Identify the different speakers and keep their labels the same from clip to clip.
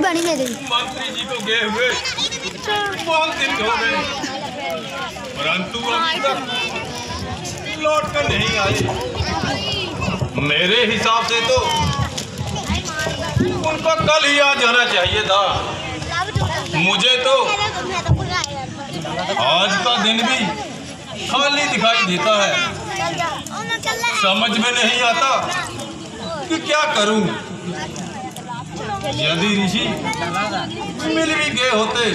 Speaker 1: बनी मेरी
Speaker 2: मंत्री जी को गए हुए। बहुत दिन हो गए। परंतु लौट कर नहीं आए। मेरे हिसाब से तो उनको कल ही आ जाना चाहिए था। मुझे तो आज का दिन भी खाली दिखाई देता है। समझ में नहीं आता। कि क्या करूँ? यदि ऋषि मिल भी गए होते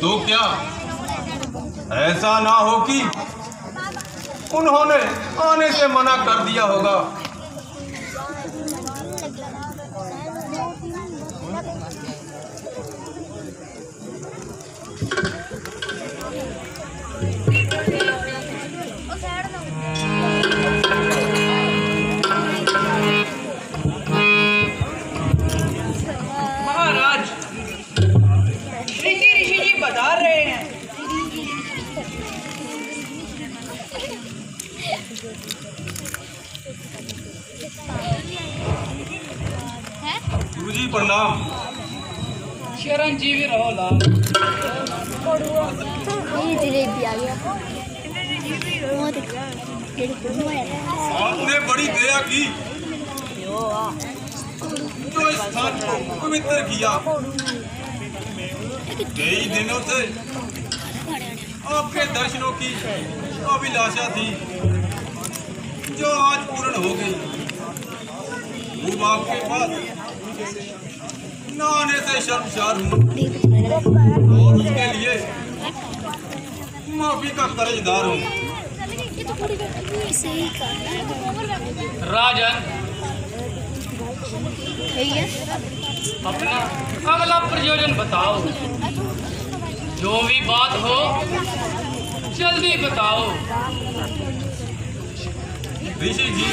Speaker 2: तो क्या ऐसा ना हो कि उन्होंने आने से मना कर दिया होगा? गुरु जी प्रणाम।
Speaker 3: चिरंजीवी रहो लाल।
Speaker 2: आपने बड़ी दया की। जो इस स्थान को पवित्र किया। कई दिनों से आपके दर्शनों की अभिलाषा थी जो आज पूर्ण हो गई। वो आपके पास से शर्मसार हूँ और उसके लिए माफ़ी का कर्जदार हूँ।
Speaker 3: राजन। अपना अगला प्रयोजन बताओ। जो भी बात हो जल्दी बताओ।
Speaker 2: ऋषि जी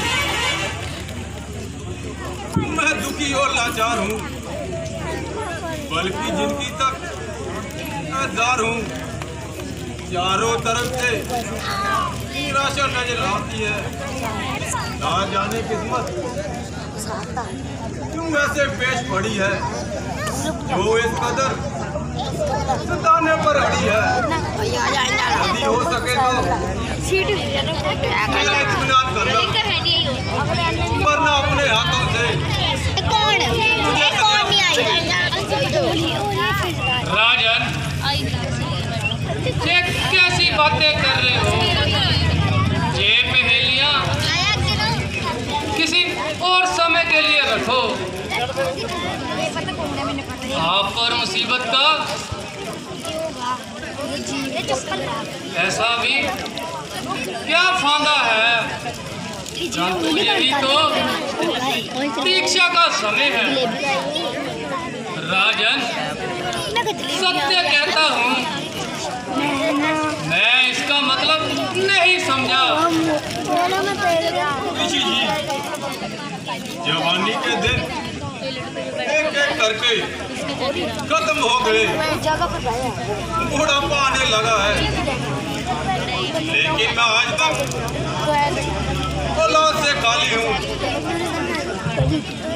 Speaker 2: मैं दुखी और लाचार हूँ। बल्कि ज़िंदगी तक आजार हूँ चारों तरफ़ से निराशा नज़र आती है। ना जाने किस्मत क्यों ऐसे पेश पड़ी है? जो इस कदर सताने पर अड़ी है। यदि हो सके तो
Speaker 1: सीट
Speaker 2: मेरा इत्मीनान करना वरना अपने हाथों से
Speaker 1: कौन ये कौन नहीं आई
Speaker 3: राजन ये कैसी बातें कर रहे हो? ये पहेलियाँ किसी और समय के लिए रखो। आप पर मुसीबत का ऐसा भी क्या फांदा है? यही तो दीक्षा का समय है। राजन, सत्य कहता हूँ मैं इसका मतलब नहीं समझा।
Speaker 2: जवानी के दिन एक एक करके खत्म हो गए। बुढ़ापा आने लगा है। लेकिन मैं आज तक औलाद से खाली हूँ।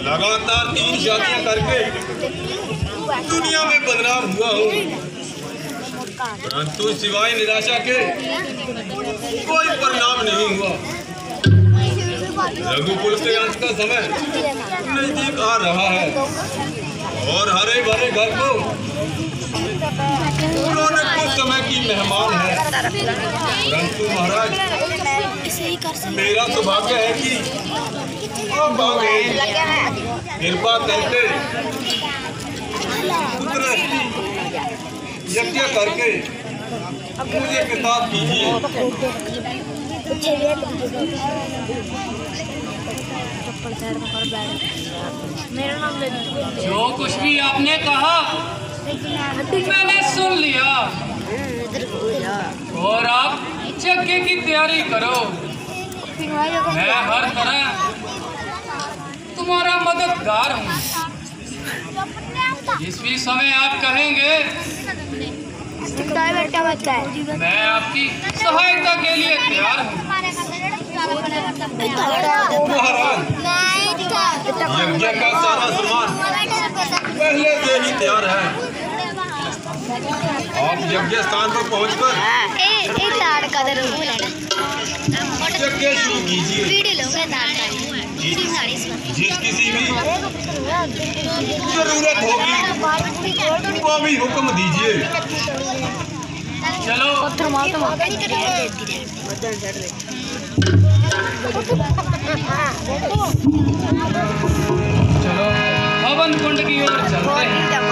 Speaker 2: लगातार तीन शादियाँ करके दुनिया में बदनाम हुआ हूँ। परंतु सिवाय निराशा के कोई परिणाम नहीं हुआ। रघुकुल के अंत का समय नज़दीक आ रहा है। और हरे भरे घर को उन्होंने कुछ समय की मेहमान है। परंतु महाराज मेरा सौभाग्य है कि कृपा करके यज्ञ करके मुझे किताब कीजिए।
Speaker 1: मेरा नाम
Speaker 3: जो कुछ भी आपने कहा मैंने सुन लिया। और आप यज्ञ की तैयारी करो। मैं हर तरह तुम्हारा मददगार हूँ। जिस भी समय आप कहेंगे
Speaker 1: है?
Speaker 3: मैं आपकी सहायता के लिए तैयार हूँ।
Speaker 2: यज्ञ का सारा सामान पहले से ही तैयार है। आप यज्ञ स्थान पर पहुंचकर
Speaker 1: ए ए ताड़ का दर लेना
Speaker 2: यज्ञ शुरू कीजिए। जिस किसी भी ज़रूरत होगी। वो भी हुक्म दीजिए।
Speaker 3: चलो। चलो। हवन कुंड की ओर चलो